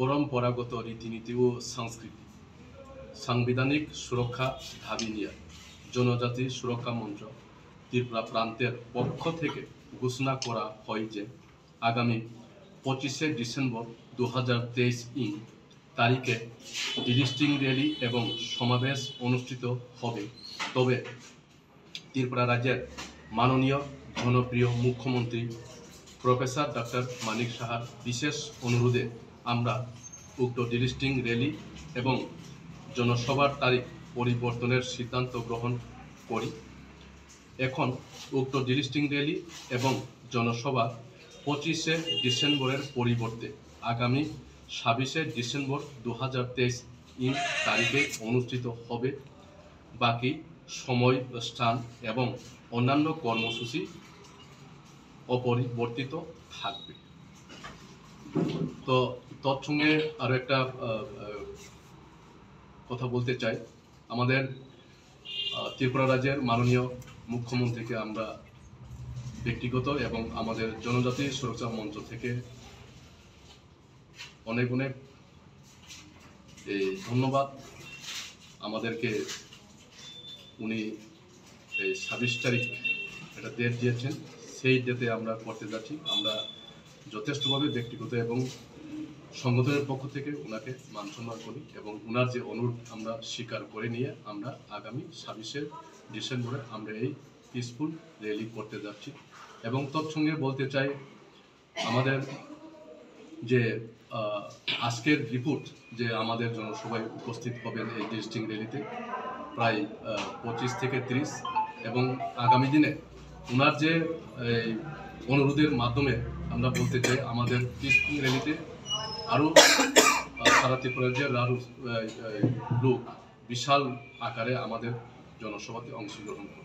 পরম্পরাগত রীতিনীতি ও সংস্কৃতি। সাংবিধানিক সুরক্ষা দাবি নিয়ে জনজাতি সুরক্ষা মঞ্চ ত্রিপুরা প্রান্তের পক্ষ থেকে ঘোষণা করা হয় যে, আগামী পঁচিশে ডিসেম্বর দু হাজার তেইশ ইং তারিখে ডিলিস্টিং র্যালি এবং সমাবেশ অনুষ্ঠিত হবে। তবে ত্রিপুরা রাজ্যের মাননীয় জনপ্রিয় মুখ্যমন্ত্রী প্রফেসর ডক্টর মানিক সাহার বিশেষ অনুরোধে আমরা উক্ত ডিলিস্টিং র্যালি এবং জনসভার তারিখ পরিবর্তনের সিদ্ধান্ত গ্রহণ করি। এখন উক্ত ডিলিস্টিং র্যালি এবং জনসভা পঁচিশে ডিসেম্বরের পরিবর্তে আগামী ছাব্বিশে ডিসেম্বর দু হাজার তেইশ ইন তারিখে অনুষ্ঠিত হবে। বাকি সময়, স্থান এবং অন্যান্য কর্মসূচি অপরিবর্তিত থাকবে। তো তৎসঙ্গে আরও একটা কথা বলতে চাই। আমাদের ত্রিপুরা রাজ্যের মাননীয় মুখ্যমন্ত্রীকে আমরা ব্যক্তিগত এবং আমাদের জনজাতি সুরক্ষা মঞ্চ থেকে অনেক অনেক, এই, ধন্যবাদ। আমাদেরকে উনি এই ছাব্বিশ তারিখ একটা ডেট দিয়েছেন। সেই ডেটে আমরা করতে যাচ্ছি। আমরা যথেষ্টভাবে ব্যক্তিগত এবং সংগঠনের পক্ষ থেকে ওনাকে মান সম্মান করি এবং ওনার যে অনুরোধ আমরা স্বীকার করে নিয়ে আমরা আগামী ছাব্বিশে ডিসেম্বরে আমরা এই পিসফুল র্যালি করতে যাচ্ছি। এবং তৎসঙ্গে বলতে চাই, আমাদের যে আজকের রিপোর্ট যে আমাদের জনসভায় উপস্থিত হবেন এই ডিস্ট্রিক্ট র্যালিতে প্রায় পঁচিশ থেকে তিরিশ এবং আগামী দিনে ওনার যে অনুরোধের মাধ্যমে আমরা বলতে চাই, আমাদের পিসফুল র্যালিতে আরও সারা ত্রিপুরা রাজ্যের লোক বিশাল আকারে আমাদের জনসভাতে অংশগ্রহণ করবে